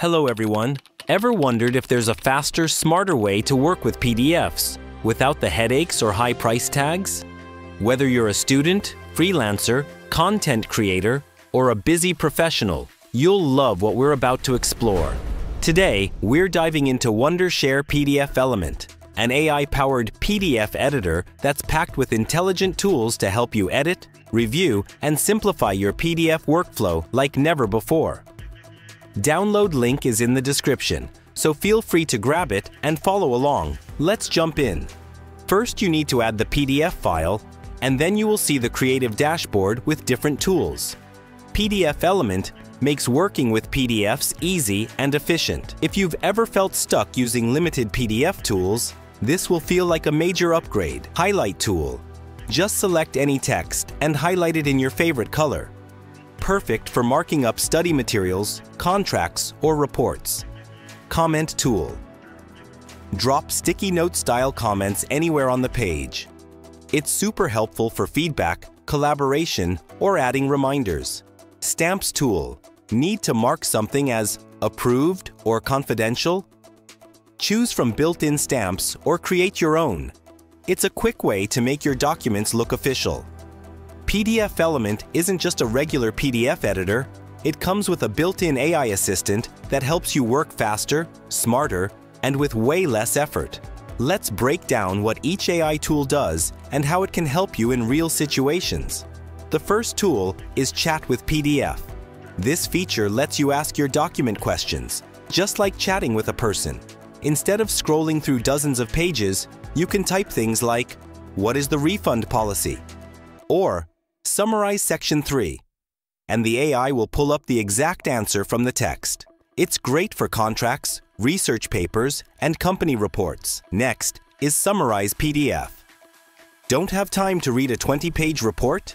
Hello everyone. Ever wondered if there's a faster, smarter way to work with PDFs without the headaches or high price tags? Whether you're a student, freelancer, content creator, or a busy professional, you'll love what we're about to explore. Today, we're diving into Wondershare PDFelement, an AI-powered PDF editor that's packed with intelligent tools to help you edit, review, and simplify your PDF workflow like never before. Download link is in the description, so feel free to grab it and follow along. Let's jump in. First, you need to add the PDF file, and then you will see the creative dashboard with different tools. PDFelement makes working with PDFs easy and efficient. If you've ever felt stuck using limited PDF tools, this will feel like a major upgrade. Highlight tool. Just select any text and highlight it in your favorite color. Perfect for marking up study materials, contracts, or reports. Comment tool. Drop sticky note style comments anywhere on the page. It's super helpful for feedback, collaboration, or adding reminders. Stamps tool. Need to mark something as approved or confidential? Choose from built-in stamps or create your own. It's a quick way to make your documents look official. PDFelement isn't just a regular PDF editor, it comes with a built-in AI assistant that helps you work faster, smarter, and with way less effort. Let's break down what each AI tool does and how it can help you in real situations. The first tool is Chat with PDF. This feature lets you ask your document questions, just like chatting with a person. Instead of scrolling through dozens of pages, you can type things like, What is the refund policy? Or, Summarize Section 3, and the AI will pull up the exact answer from the text. It's great for contracts, research papers, and company reports. Next is Summarize PDF. Don't have time to read a 20-page report?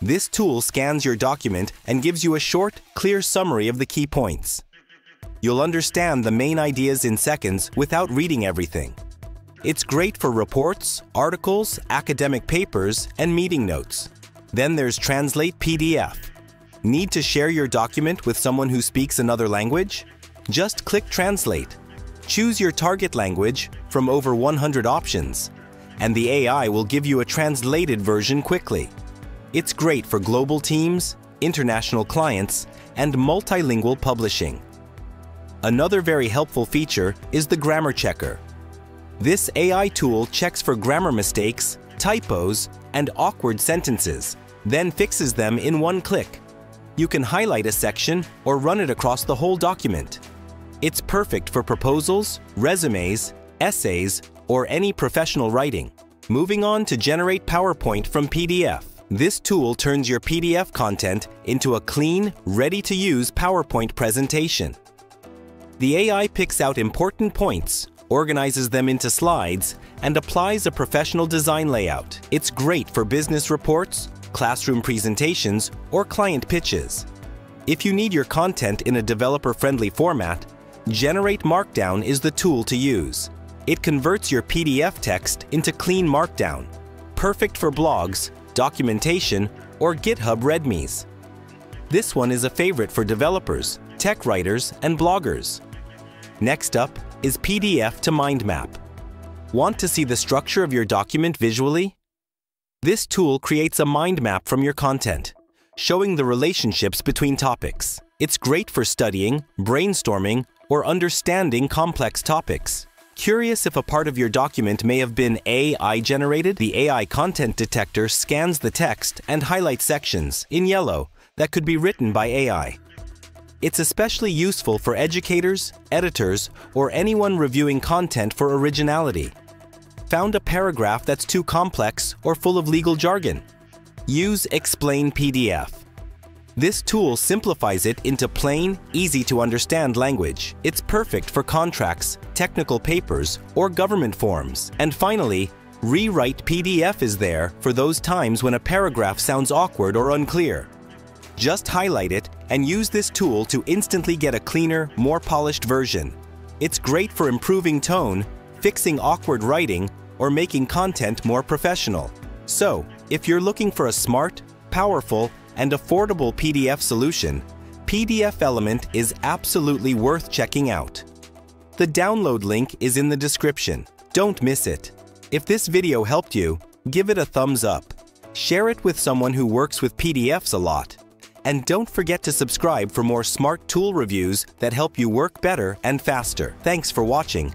This tool scans your document and gives you a short, clear summary of the key points. You'll understand the main ideas in seconds without reading everything. It's great for reports, articles, academic papers, and meeting notes. Then there's Translate PDF. Need to share your document with someone who speaks another language? Just click Translate. Choose your target language from over 100 options, and the AI will give you a translated version quickly. It's great for global teams, international clients, and multilingual publishing. Another very helpful feature is the Grammar Checker. This AI tool checks for grammar mistakes, typos, and awkward sentences, then fixes them in one click. You can highlight a section or run it across the whole document. It's perfect for proposals, resumes, essays, or any professional writing. Moving on to generate PowerPoint from PDF. This tool turns your PDF content into a clean, ready-to-use PowerPoint presentation. The AI picks out important points, organizes them into slides, and applies a professional design layout. It's great for business reports, classroom presentations, or client pitches. If you need your content in a developer-friendly format, Generate Markdown is the tool to use. It converts your PDF text into clean Markdown, perfect for blogs, documentation, or GitHub READMEs. This one is a favorite for developers, tech writers, and bloggers. Next up is PDF to Mind Map. Want to see the structure of your document visually? This tool creates a mind map from your content, showing the relationships between topics. It's great for studying, brainstorming, or understanding complex topics. Curious if a part of your document may have been AI generated? The AI content detector scans the text and highlights sections in yellow that could be written by AI. It's especially useful for educators, editors, or anyone reviewing content for originality. Found a paragraph that's too complex or full of legal jargon? Use Explain PDF. This tool simplifies it into plain, easy to understand language. It's perfect for contracts, technical papers, or government forms. And finally, Rewrite PDF is there for those times when a paragraph sounds awkward or unclear. Just highlight it and use this tool to instantly get a cleaner, more polished version. It's great for improving tone, fixing awkward writing, or making content more professional. So, if you're looking for a smart, powerful, and affordable PDF solution, PDFelement is absolutely worth checking out. The download link is in the description. Don't miss it. If this video helped you, give it a thumbs up. Share it with someone who works with PDFs a lot. And don't forget to subscribe for more smart tool reviews that help you work better and faster. Thanks for watching,